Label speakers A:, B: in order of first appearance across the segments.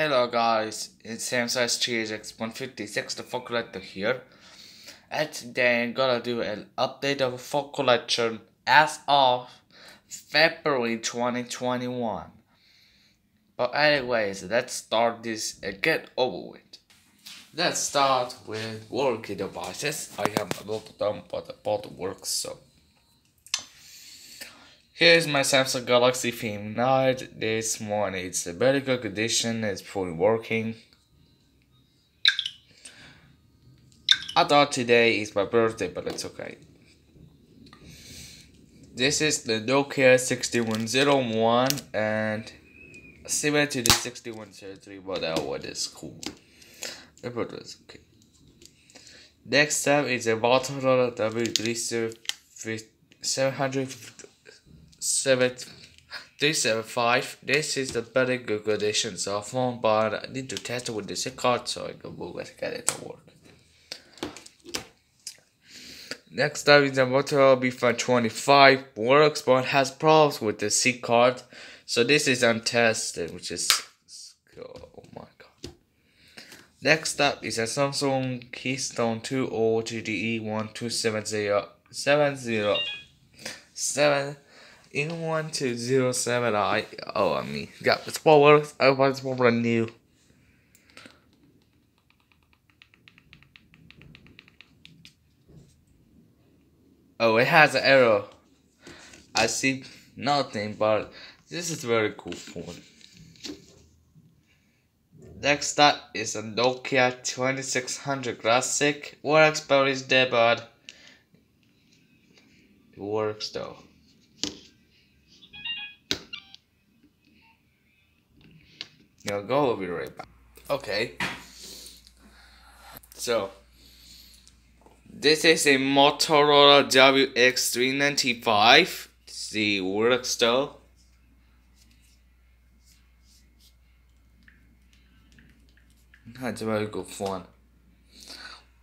A: Hello guys, it's Samsung SGH156, the phone collector here. And today I'm gonna do an update of a phone collection as of February 2021. But anyways, let's start this and get over with. Let's start with working devices. I have a lot of them, but both works so. Here's my Samsung Galaxy Film Night this morning. It's a very good condition, it's fully working. I thought today is my birthday, but it's okay. This is the Nokia 6101 and similar to the 6103, but that one is cool. The birthday is okay. Next up is a Motorola W3750 seven three seven five. This is the very good condition so phone, but I need to test it with the SIM card so I can move it get it to work. Next up is the Motorola B525 works but has problems with the SIM card. So this is untested, which is oh my god. Next up is a Samsung Keystone 2 OGDE 1270 70 7 in one two zero seven I oh I mean got what works I was brand new. Oh it has an error. I see nothing but this is very cool phone. Next up is a Nokia 2600 Classic. Works but it's dead but it works though. I'll go over right back. Okay. So, this is a Motorola WX395. The works though. That's a very good phone.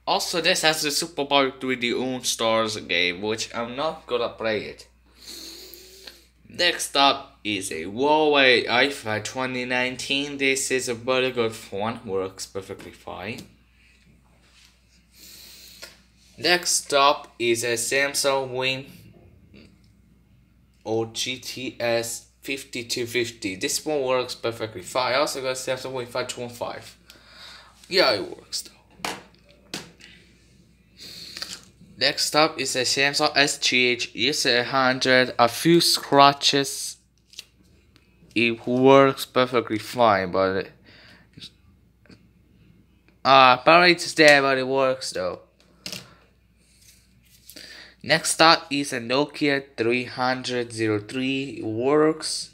A: Also, this has the Super Mario 3D All Stars game, which I'm not gonna play it. Next up is a Huawei Y5 2019. This is a very good phone, works perfectly fine. Next up is a Samsung Win or GTS 5250. This one works perfectly fine. I also got Samsung Win 525. Yeah, it works though. Next up is a Samsung SGH S100. A few scratches. It works perfectly fine, but uh, apparently it's there, but it works though. Next up is a Nokia 303. It works.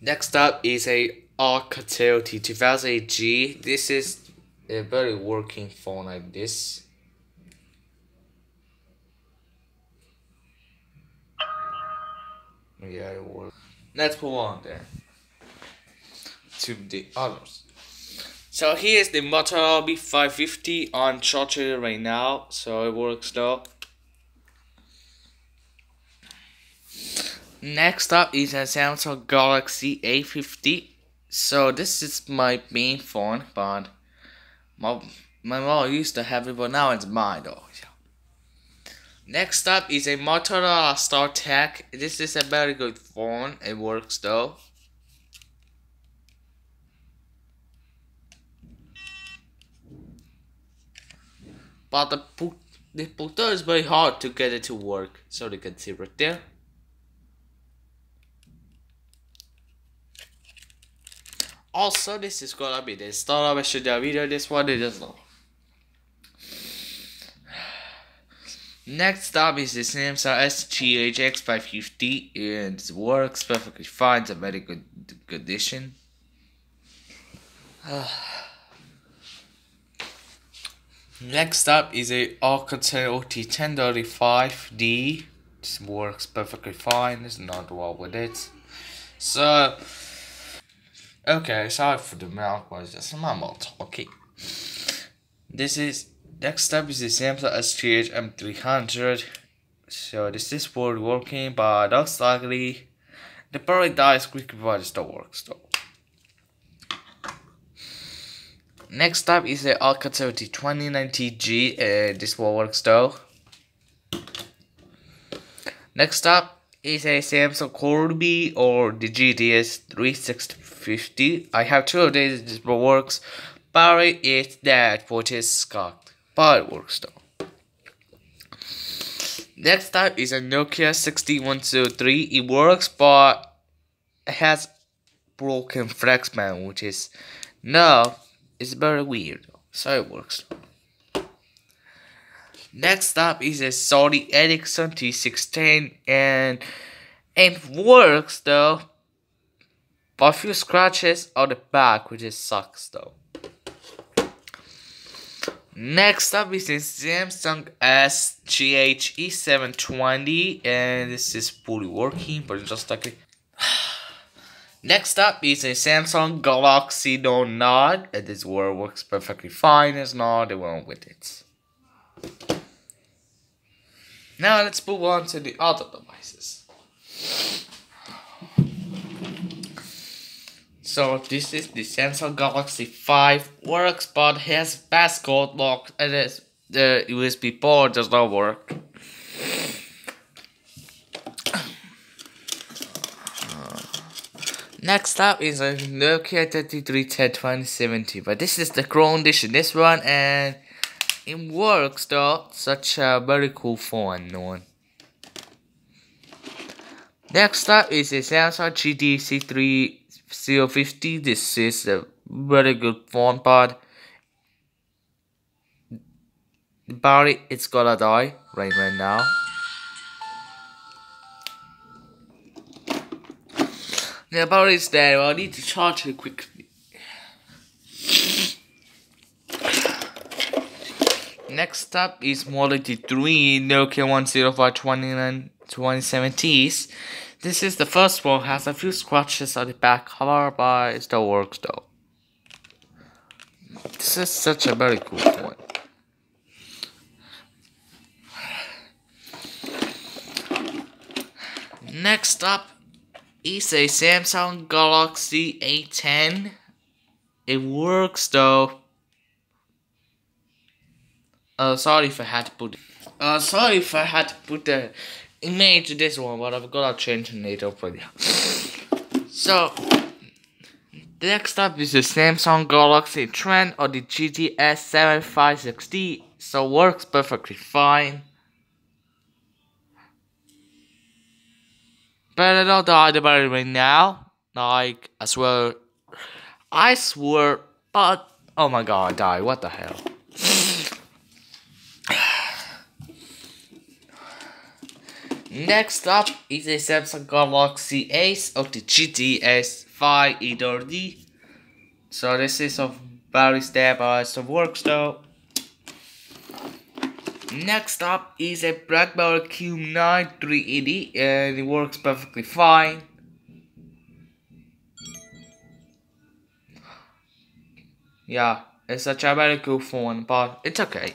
A: Next up is a Alcatel T2008G. This is a very working phone like this. Yeah it works. Let's move on then to the others. So here's the Motorola B550 on charger right now. So it works though. Next up is a Samsung Galaxy A50 so this is my main phone but my, my mom used to have it, but now it's mine though. Next up is a Motorola StarTAC. This is a very good phone. It works though. But the the putter is very hard to get it to work. So you can see right there. Also, this is gonna be the start of a video. This one is just long. Next up is the Samsung SGH X550 and it works perfectly fine. It's a very good condition. Next up is a Alcatel T1035D. This works perfectly fine. There's not wrong with it. So Okay, sorry for the mouthwash. just my mouth talking. This is next up is the Samsung SGH M300. So this is board working, but looks likely the paradise quickly it still works though Next up is the Alcatel T2090G. Uh, this will work though. Next up is a Samsung Corby or the GTS 3650. I have two of these. This works. But it's that which is Scott. But it works though. Next up is a Nokia 6103. It works, but it has broken flex band, which is no it's very weird, so it works. Next up is a Sony Ericsson T16 and it works though. But a few scratches on the back which is sucks though. Next up is a Samsung SGH E720 and this is fully working but just like Next up is a Samsung Galaxy Note 9. And this works perfectly fine. It's not the one with it. Now let's move on to the other devices. So this is the Samsung Galaxy 5 works but has passcode lock and the USB port does not work. Next up is a Nokia 3310 2070, but this is the Chrome edition, this one, and it works though, such a very cool phone no one. Next up is a Samsung GTC 3050, this is a very good phone, but the battery it's gonna die right right now. The battery is dead. I need to charge it quickly. Next up is Model T3 Nokia 10529 2070s. This is the first one, has a few scratches on the back but it still works though. This is such a very cool one. Next up is a Samsung Galaxy A10. It works though. Uh, sorry if I had to put. Uh, sorry if I had to put the image to this one, but I've got to change it later for you. So, next up is the Samsung Galaxy Trend or the GTS 7560. So works perfectly fine. But I don't die about it right now. Like, I swear. I swear, but. Oh my god, I died. What the hell? Next up is a Samsung Galaxy Ace of the GTS 5 E30. So this is a very stabilized works though. Next up is a BlackBerry Q9 380 and it works perfectly fine. Yeah, it's a cool phone, but it's okay.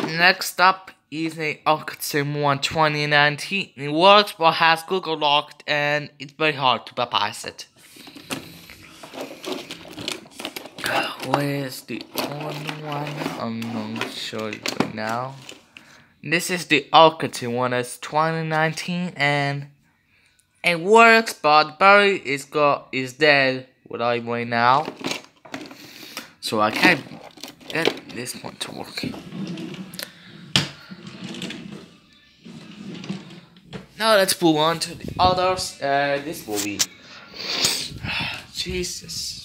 A: Next up is a Alcatel One 2019. It works but has Google locked and it's very hard to bypass it. Where's the other one? I'm not sure right now. This is the Alcatel one. It's 2019 and it works, but Barry is got is dead what I right now, so I can't get this one to work. Now let's move on to the others. Uh, this movie. Jesus.